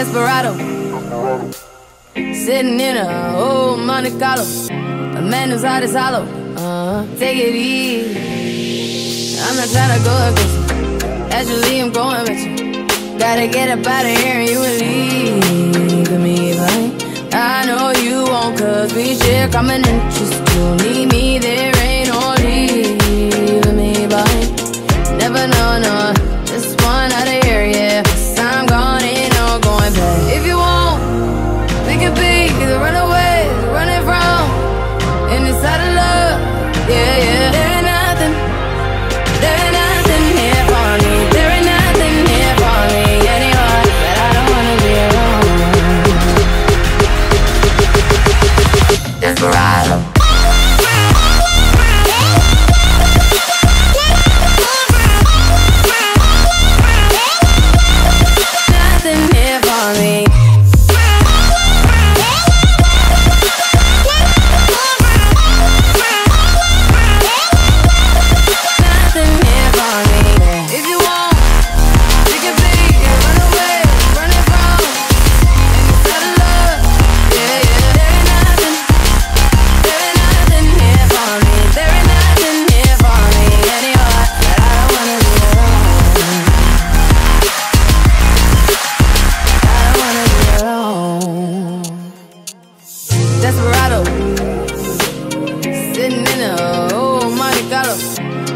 Desperado. Sitting in a old Monte Carlo. A man whose heart is hollow. Uh, take it easy. I'm not trying to go against you. Actually, I'm going with you. Gotta get up out of here and you will leave me behind. I know you won't, cause we share common interest. You need me, there ain't no leaving me behind. Never know, no, just one out of yeah,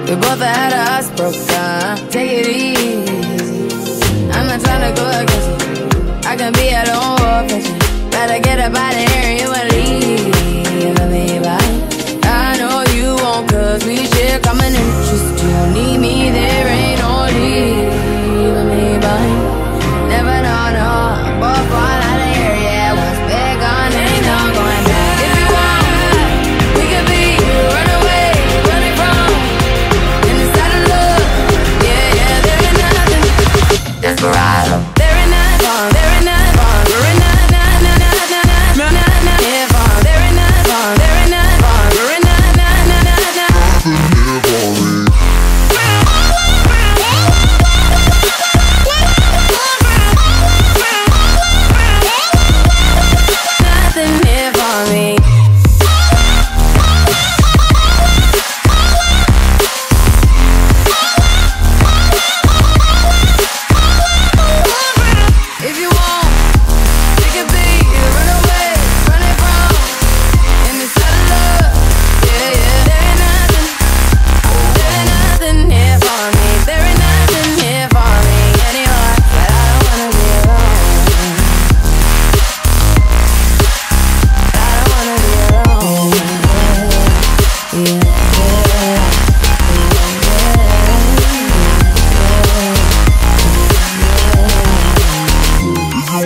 We both had our hearts broke down. Take it easy. I'm not trying to go against you. I can be at home or patient. Better get up out of here you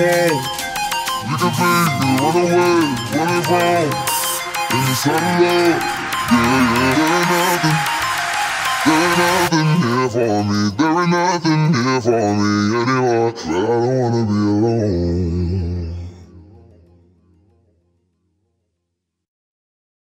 If you want, we can be run away, running from inside of love. Yeah, yeah, there ain't nothing, there ain't nothing here for me. There ain't nothing here for me anymore.